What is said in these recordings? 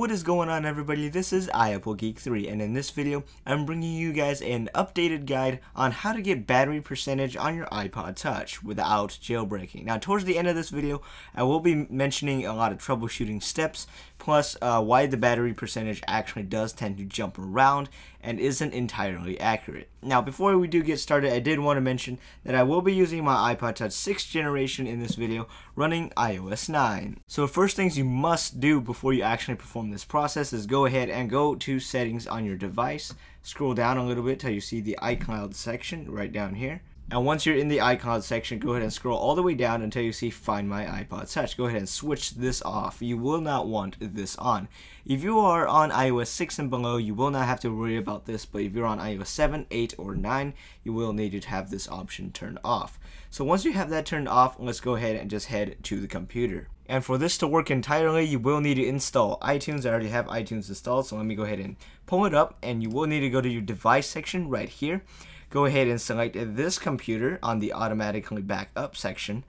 what is going on everybody, this is iAppleGeek3 and in this video I'm bringing you guys an updated guide on how to get battery percentage on your iPod Touch without jailbreaking. Now towards the end of this video I will be mentioning a lot of troubleshooting steps plus uh, why the battery percentage actually does tend to jump around and isn't entirely accurate. Now before we do get started I did want to mention that I will be using my iPod Touch 6th generation in this video running iOS 9. So first things you must do before you actually perform this process is go ahead and go to settings on your device scroll down a little bit till you see the iCloud section right down here and once you're in the iCloud section, go ahead and scroll all the way down until you see Find My iPod Touch. Go ahead and switch this off. You will not want this on. If you are on iOS 6 and below, you will not have to worry about this, but if you're on iOS 7, 8, or 9, you will need to have this option turned off. So once you have that turned off, let's go ahead and just head to the computer. And for this to work entirely, you will need to install iTunes. I already have iTunes installed, so let me go ahead and pull it up. And you will need to go to your device section right here go ahead and select this computer on the automatically backup section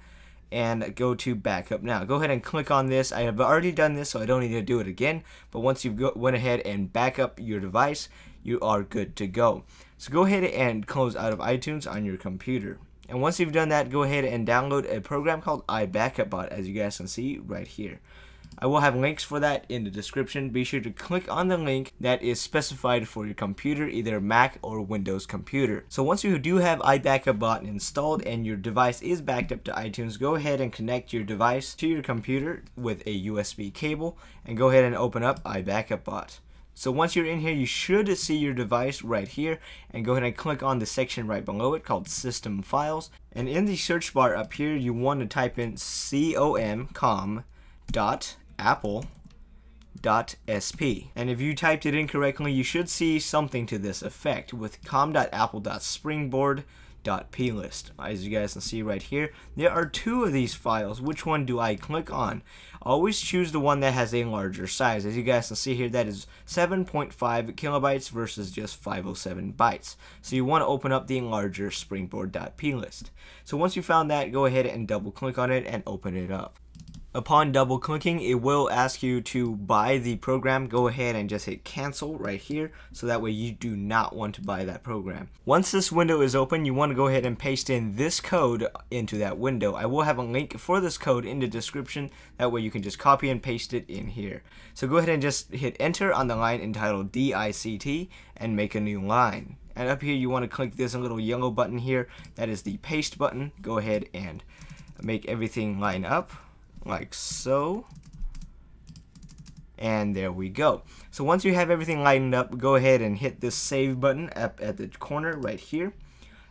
and go to backup now. Go ahead and click on this. I have already done this, so I don't need to do it again. But once you've go, went ahead and back up your device, you are good to go. So go ahead and close out of iTunes on your computer. And once you've done that, go ahead and download a program called iBackupBot, as you guys can see right here. I will have links for that in the description. Be sure to click on the link that is specified for your computer, either Mac or Windows computer. So once you do have iBackupBot installed and your device is backed up to iTunes, go ahead and connect your device to your computer with a USB cable and go ahead and open up iBackupBot. So once you're in here, you should see your device right here and go ahead and click on the section right below it called System Files. And in the search bar up here, you want to type in com com dot apple.sp. And if you typed it incorrectly, you should see something to this effect with com.apple.springboard.plist. As you guys can see right here, there are two of these files. Which one do I click on? Always choose the one that has a larger size. As you guys can see here, that is 7.5 kilobytes versus just 507 bytes. So you want to open up the larger springboard.plist. So once you found that, go ahead and double click on it and open it up. Upon double clicking, it will ask you to buy the program. Go ahead and just hit cancel right here so that way you do not want to buy that program. Once this window is open, you want to go ahead and paste in this code into that window. I will have a link for this code in the description. That way you can just copy and paste it in here. So go ahead and just hit enter on the line entitled DICT and make a new line. And up here you want to click this little yellow button here. That is the paste button. Go ahead and make everything line up like so. And there we go. So once you have everything lined up, go ahead and hit this save button up at the corner right here.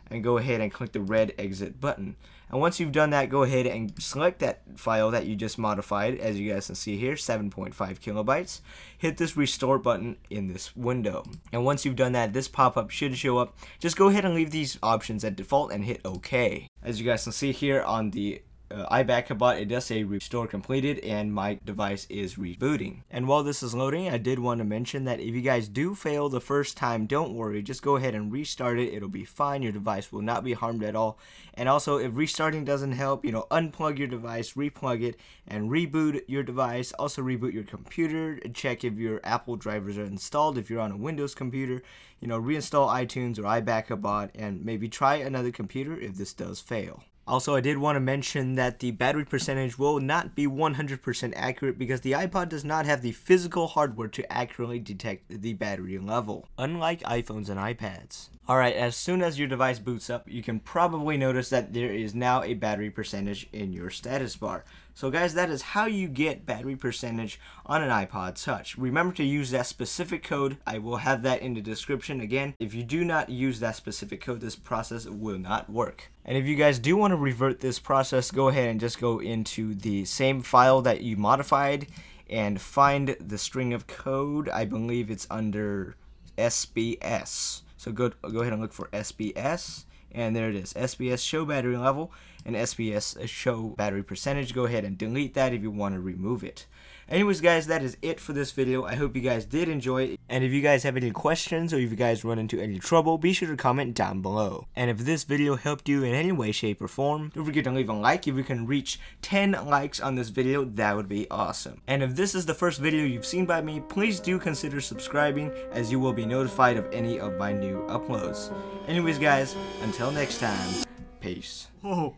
And go ahead and click the red exit button. And once you've done that, go ahead and select that file that you just modified, as you guys can see here, 7.5 kilobytes. Hit this restore button in this window. And once you've done that, this pop-up should show up. Just go ahead and leave these options at default and hit OK. As you guys can see here on the uh, it does say restore completed and my device is rebooting. And while this is loading, I did want to mention that if you guys do fail the first time, don't worry, just go ahead and restart it. It'll be fine. Your device will not be harmed at all. And also, if restarting doesn't help, you know, unplug your device, replug it, and reboot your device. Also reboot your computer, check if your Apple drivers are installed. If you're on a Windows computer, you know, reinstall iTunes or iBackupBot and maybe try another computer if this does fail. Also, I did want to mention that the battery percentage will not be 100% accurate because the iPod does not have the physical hardware to accurately detect the battery level, unlike iPhones and iPads. Alright, as soon as your device boots up, you can probably notice that there is now a battery percentage in your status bar. So guys, that is how you get battery percentage on an iPod Touch. Remember to use that specific code. I will have that in the description again. If you do not use that specific code, this process will not work. And if you guys do want to revert this process, go ahead and just go into the same file that you modified and find the string of code. I believe it's under SBS. So go, go ahead and look for SBS and there it is SBS show battery level and SBS show battery percentage go ahead and delete that if you want to remove it Anyways, guys, that is it for this video. I hope you guys did enjoy it. And if you guys have any questions or if you guys run into any trouble, be sure to comment down below. And if this video helped you in any way, shape, or form, don't forget to leave a like. If we can reach 10 likes on this video, that would be awesome. And if this is the first video you've seen by me, please do consider subscribing as you will be notified of any of my new uploads. Anyways, guys, until next time, peace. Oh.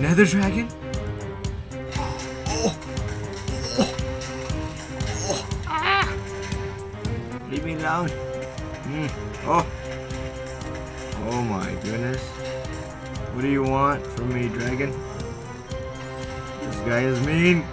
Nether dragon? Leave me alone. Mm. Oh. Oh my goodness. What do you want from me, dragon? This guy is mean.